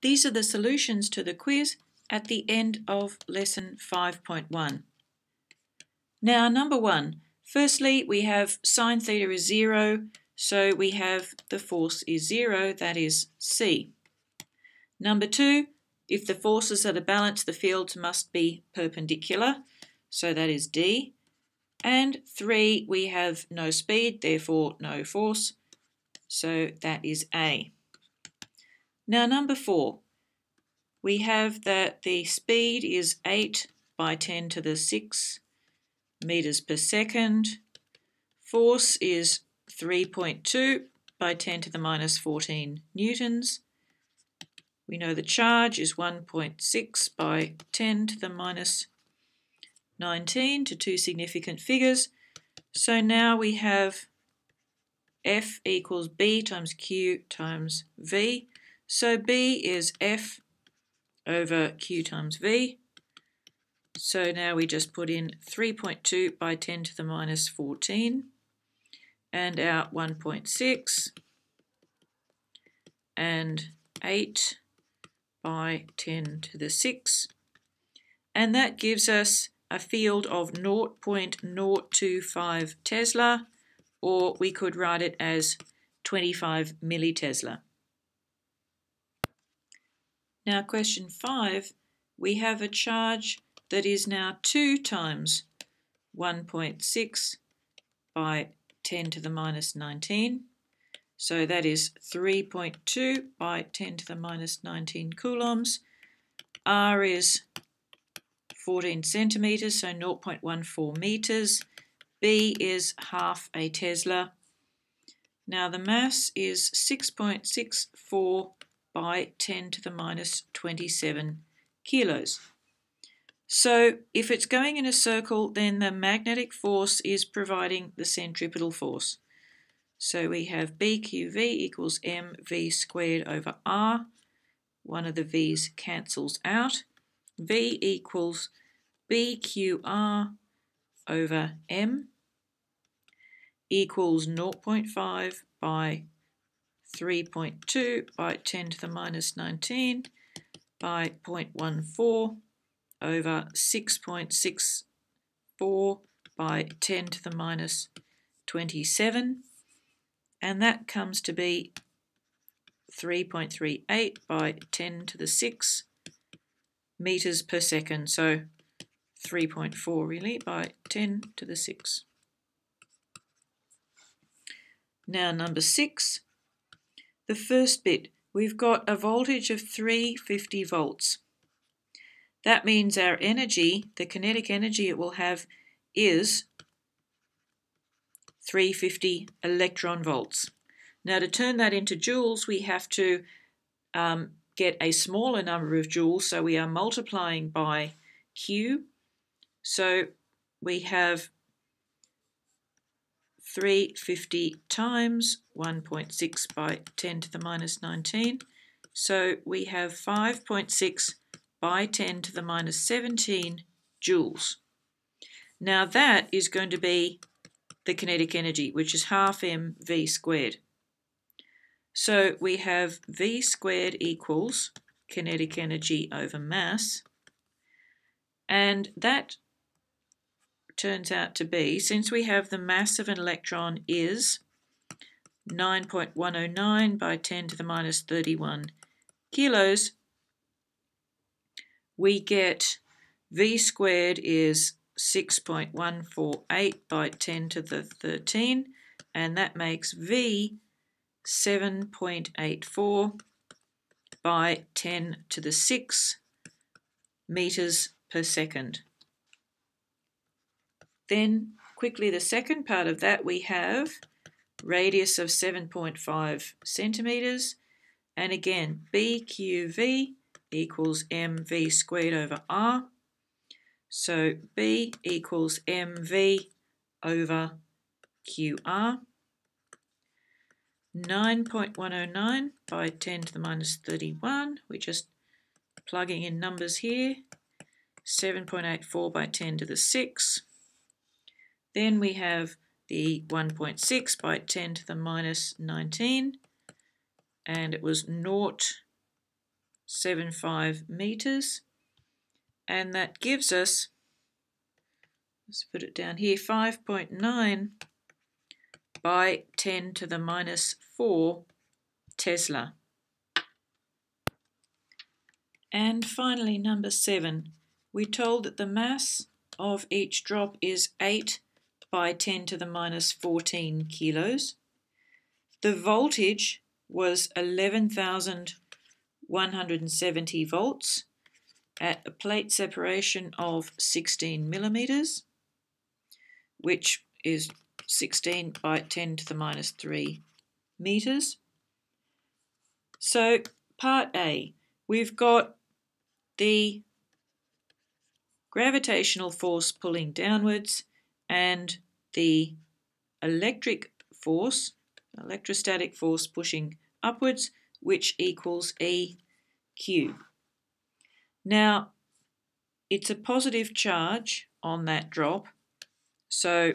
These are the solutions to the quiz at the end of lesson 5.1. Now, number one, firstly, we have sine theta is zero, so we have the force is zero, that is C. Number two, if the forces are to balance, the fields must be perpendicular, so that is D. And three, we have no speed, therefore no force, so that is A. Now, number four, we have that the speed is 8 by 10 to the 6 meters per second. Force is 3.2 by 10 to the minus 14 newtons. We know the charge is 1.6 by 10 to the minus 19 to two significant figures. So now we have F equals B times Q times V. So B is F over Q times V. So now we just put in 3.2 by 10 to the minus 14 and out 1.6 and 8 by 10 to the 6 and that gives us a field of 0.025 Tesla or we could write it as 25 millitesla. Now question 5, we have a charge that is now 2 times 1.6 by 10 to the minus 19 so that is 3.2 by 10 to the minus 19 coulombs. R is 14 centimeters, so 0.14 meters. B is half a Tesla. Now the mass is 6.64 by 10 to the minus 27 kilos. So if it's going in a circle, then the magnetic force is providing the centripetal force. So we have BQV equals mv squared over r. One of the v's cancels out. V equals BQR over m equals 0.5 by 3.2 by 10 to the minus 19 by 0.14 over 6.64 by 10 to the minus 27 and that comes to be 3.38 by 10 to the 6 meters per second. So 3.4 really by 10 to the 6. Now number 6, the first bit, we've got a voltage of 350 volts. That means our energy, the kinetic energy it will have, is 350 electron volts. Now to turn that into joules, we have to um, get a smaller number of joules, so we are multiplying by Q. So we have 350 times 1.6 by 10 to the minus 19. So we have 5.6 by 10 to the minus 17 joules. Now that is going to be the kinetic energy, which is half mv squared. So we have v squared equals kinetic energy over mass, and that turns out to be, since we have the mass of an electron is 9.109 by 10 to the minus 31 kilos, we get v squared is 6.148 by 10 to the 13, and that makes V 7.84 by 10 to the 6 meters per second. Then quickly the second part of that we have radius of 7.5 centimeters and again BQV equals mv squared over r so B equals mv over QR. 9.109 by 10 to the minus 31. We're just plugging in numbers here. 7.84 by 10 to the 6. Then we have the 1.6 by 10 to the minus 19. And it was 0 0.75 meters and that gives us let's put it down here 5.9 by 10 to the minus 4 Tesla. And finally, number 7, we're told that the mass of each drop is 8 by 10 to the minus 14 kilos. The voltage was 11,170 volts at a plate separation of 16 millimeters, which is 16 by 10 to the minus 3 meters. So part A, we've got the gravitational force pulling downwards and the electric force, electrostatic force pushing upwards, which equals EQ. Now, it's a positive charge on that drop, so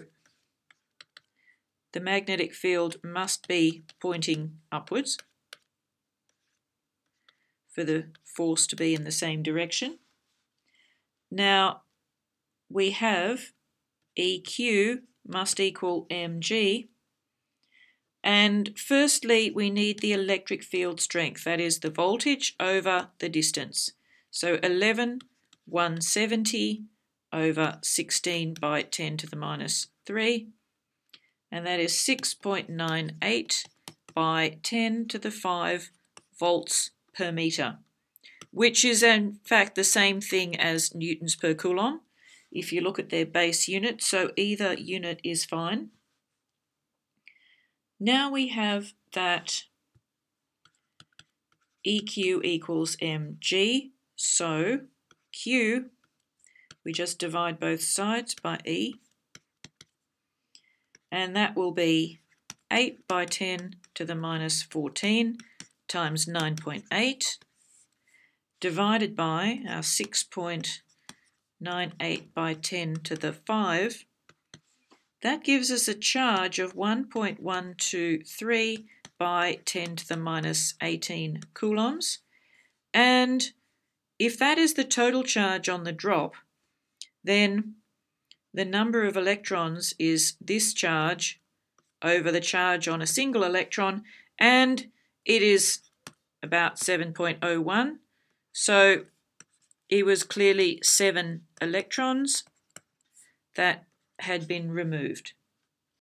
the magnetic field must be pointing upwards for the force to be in the same direction. Now, we have EQ must equal mg. And firstly, we need the electric field strength, that is the voltage over the distance. So 11, 170 over 16 by 10 to the minus 3, and that is 6.98 by 10 to the 5 volts per metre, which is in fact the same thing as newtons per coulomb if you look at their base unit, so either unit is fine. Now we have that EQ equals mg, so Q, we just divide both sides by E, and that will be 8 by 10 to the minus 14 times 9.8 divided by our 6.98 by 10 to the 5. That gives us a charge of 1.123 by 10 to the minus 18 coulombs. And if that is the total charge on the drop, then the number of electrons is this charge over the charge on a single electron, and it is about 7.01. So it was clearly seven electrons that had been removed.